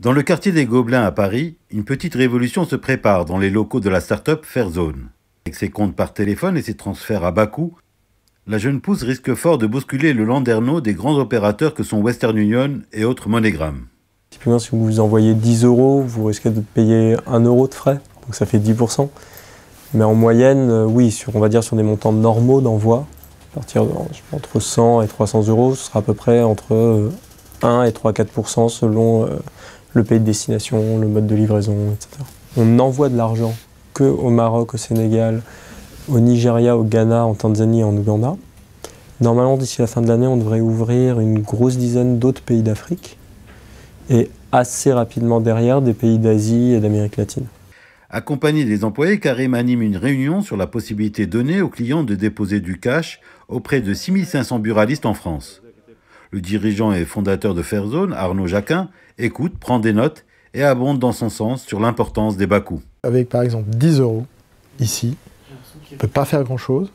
Dans le quartier des Gobelins à Paris, une petite révolution se prépare dans les locaux de la start-up Fairzone. Avec ses comptes par téléphone et ses transferts à bas coût, la jeune pousse risque fort de bousculer le landerneau des grands opérateurs que sont Western Union et autres MoneyGram. Typiquement, si vous envoyez 10 euros, vous risquez de payer 1 euro de frais, donc ça fait 10%. Mais en moyenne, euh, oui, sur, on va dire sur des montants normaux d'envoi, à partir de, entre 100 et 300 euros, ce sera à peu près entre 1 euh, et 3-4% selon euh, le pays de destination, le mode de livraison, etc. On n'envoie de l'argent que au Maroc, au Sénégal, au Nigeria, au Ghana, en Tanzanie et en Ouganda. Normalement, d'ici la fin de l'année, on devrait ouvrir une grosse dizaine d'autres pays d'Afrique et assez rapidement derrière des pays d'Asie et d'Amérique latine. Accompagné des employés, Karim anime une réunion sur la possibilité donnée aux clients de déposer du cash auprès de 6500 buralistes en France. Le dirigeant et fondateur de Fairzone, Arnaud Jacquin, écoute, prend des notes et abonde dans son sens sur l'importance des bas coûts. Avec par exemple 10 euros ici, on ne peut pas faire grand-chose.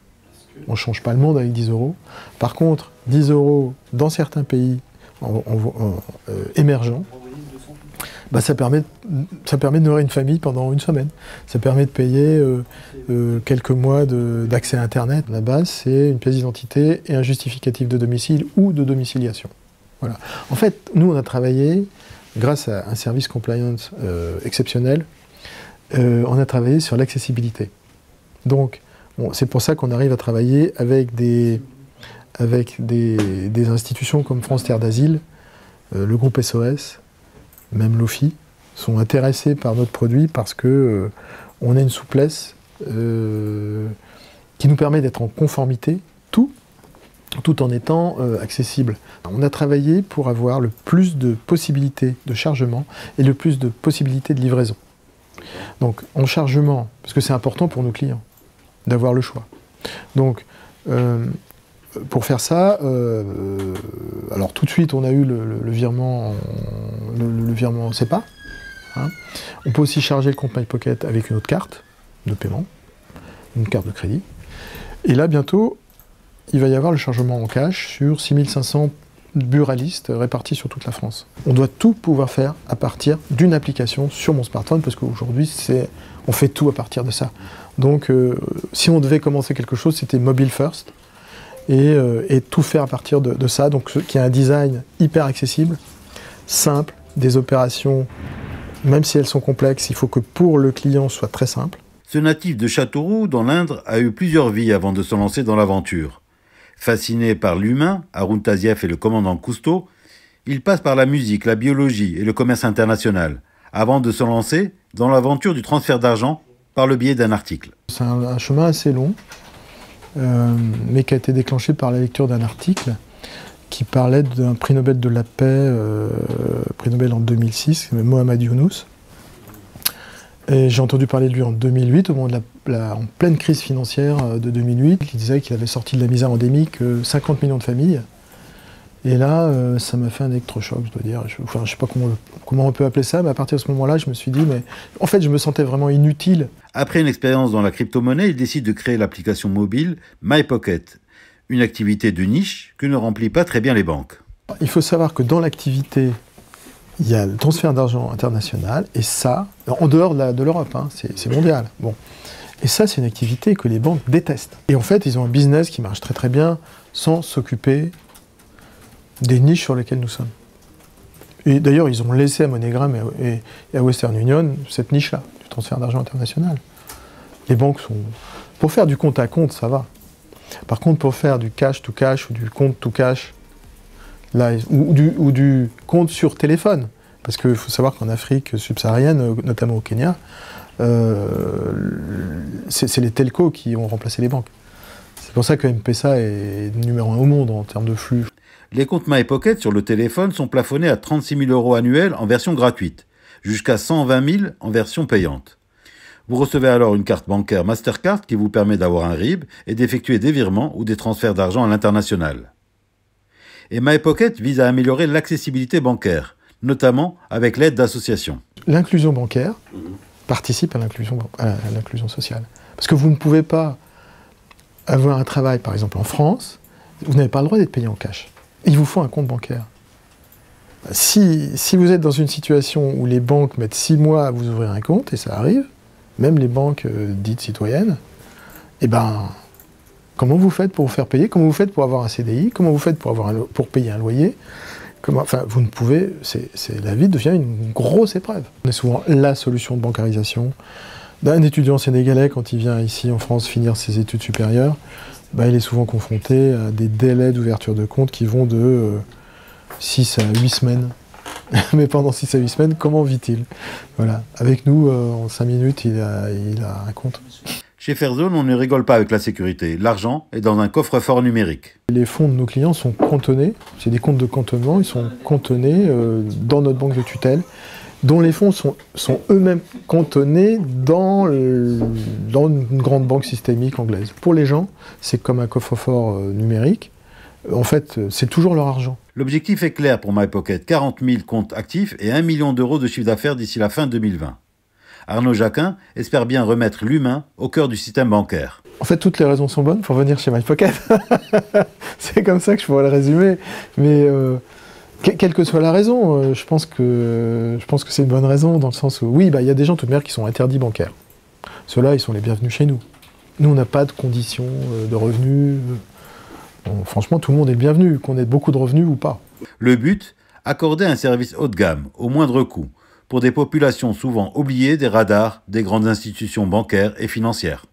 On ne change pas le monde avec 10 euros. Par contre, 10 euros dans certains pays euh, émergents, bah, ça, permet, de nourrir une famille pendant une semaine. Ça permet de payer euh, euh, quelques mois d'accès à Internet. La base, c'est une pièce d'identité et un justificatif de domicile ou de domiciliation. Voilà. En fait, nous, on a travaillé, grâce à un service compliance exceptionnel, on a travaillé sur l'accessibilité. Donc, c'est pour ça qu'on arrive à travailler avec des, avec des, institutions comme France Terre d'Asile, euh, le groupe SOS, même l'OFI, sont intéressés par notre produit parce que euh, on a une souplesse euh, qui nous permet d'être en conformité, tout, tout en étant accessible. On a travaillé pour avoir le plus de possibilités de chargement et le plus de possibilités de livraison. Donc en chargement, parce que c'est important pour nos clients d'avoir le choix. Donc, euh, pour faire ça, euh, alors tout de suite, on a eu le, virement, le, virement CEPA. Hein. On peut aussi charger le compte MyPocket avec une autre carte de paiement, une carte de crédit. Et là, bientôt, il va y avoir le chargement en cash sur 6500 buralistes répartis sur toute la France. On doit tout pouvoir faire à partir d'une application sur mon smartphone parce qu'aujourd'hui, on fait tout à partir de ça. Donc, euh, si on devait commencer quelque chose, c'était mobile first et, euh, tout faire à partir de, ça. Donc, qui a un design hyper accessible, simple, des opérations, même si elles sont complexes, il faut que pour le client soit très simple. Ce natif de Châteauroux, dans l'Indre, a eu plusieurs vies avant de se lancer dans l'aventure. Fasciné par l'humain, Arun Taziev et le commandant Cousteau, il passe par la musique, la biologie et le commerce international, avant de se lancer dans l'aventure du transfert d'argent par le biais d'un article. C'est un, chemin assez long, mais qui a été déclenché par la lecture d'un article qui parlait d'un prix Nobel de la paix, euh, prix Nobel en 2006, Mohamed Younous. Et j'ai entendu parler de lui en 2008, au moment de la, en pleine crise financière euh, de 2008. Il disait qu'il avait sorti de la misère endémique 50 millions de familles et là, euh, ça m'a fait un électrochoc, je dois dire. Je, enfin, je sais pas comment, comment on peut appeler ça, mais à partir de ce moment-là, je me suis dit, mais en fait, je me sentais vraiment inutile. Après une expérience dans la crypto-monnaie, il décide de créer l'application mobile MyPocket, une activité de niche que ne remplit pas très bien les banques. Il faut savoir que dans l'activité, il y a le transfert d'argent international, et ça, en dehors de l'Europe, hein, c'est mondial. Bon. Et ça, c'est une activité que les banques détestent. Et en fait, ils ont un business qui marche très très bien sans s'occuper des niches sur lesquelles nous sommes. Et d'ailleurs, ils ont laissé à MoneyGram et, à Western Union cette niche-là, du transfert d'argent international. Les banques sont. Pour faire du compte à compte, ça va. Par contre, pour faire du cash to cash ou du compte to cash, là, ou, du, compte sur téléphone, parce qu'il faut savoir qu'en Afrique subsaharienne, notamment au Kenya, euh, c'est les telcos qui ont remplacé les banques. C'est pour ça que MPSA est numéro un au monde en termes de flux. Les comptes MyPocket sur le téléphone sont plafonnés à 36 000 euros annuels en version gratuite, jusqu'à 120 000 en version payante. Vous recevez alors une carte bancaire Mastercard qui vous permet d'avoir un RIB et d'effectuer des virements ou des transferts d'argent à l'international. Et MyPocket vise à améliorer l'accessibilité bancaire, notamment avec l'aide d'associations. L'inclusion bancaire participe à l'inclusion sociale. Parce que vous ne pouvez pas avoir un travail, par exemple en France, vous n'avez pas le droit d'être payé en cash il vous faut un compte bancaire. Si, si vous êtes dans une situation où les banques mettent six mois à vous ouvrir un compte, et ça arrive, même les banques euh, dites citoyennes, eh ben, comment vous faites pour vous faire payer? Comment vous faites pour avoir un CDI Comment vous faites pour, avoir pour payer un loyer? Enfin, vous ne pouvez. C'est, la vie devient une grosse épreuve. On est souvent la solution de bancarisation. Un étudiant sénégalais, quand il vient ici en France finir ses études supérieures, bah, il est souvent confronté à des délais d'ouverture de compte qui vont de 6 euh, à 8 semaines. Mais pendant 6 à 8 semaines, comment vit-il? Voilà. Avec nous, euh, en 5 minutes, il a, il a un compte. Chez Fairzone, on ne rigole pas avec la sécurité. L'argent est dans un coffre-fort numérique. Les fonds de nos clients sont cantonnés, c'est des comptes de cantonnement, ils sont cantonnés euh, dans notre banque de tutelle, dont les fonds sont, sont eux-mêmes cantonnés dans, dans une grande banque systémique anglaise. Pour les gens, c'est comme un coffre-fort euh, numérique. En fait, c'est toujours leur argent. L'objectif est clair pour MyPocket 40 000 comptes actifs et 1 million d'euros de chiffre d'affaires d'ici la fin 2020. Arnaud Jacquin espère bien remettre l'humain au cœur du système bancaire. En fait, toutes les raisons sont bonnes pour venir chez MyPocket. c'est comme ça que je pourrais le résumer. Mais euh, quelle que soit la raison, euh, je pense que, c'est une bonne raison, dans le sens où, oui, bah, il y a des gens tout de même qui sont interdits bancaires. Ceux-là, ils sont les bienvenus chez nous. Nous, on n'a pas de conditions euh, de revenus. franchement, tout le monde est bienvenu, qu'on ait beaucoup de revenus ou pas. Le but Accorder un service haut de gamme, au moindre coût, pour des populations souvent oubliées des radars des grandes institutions bancaires et financières.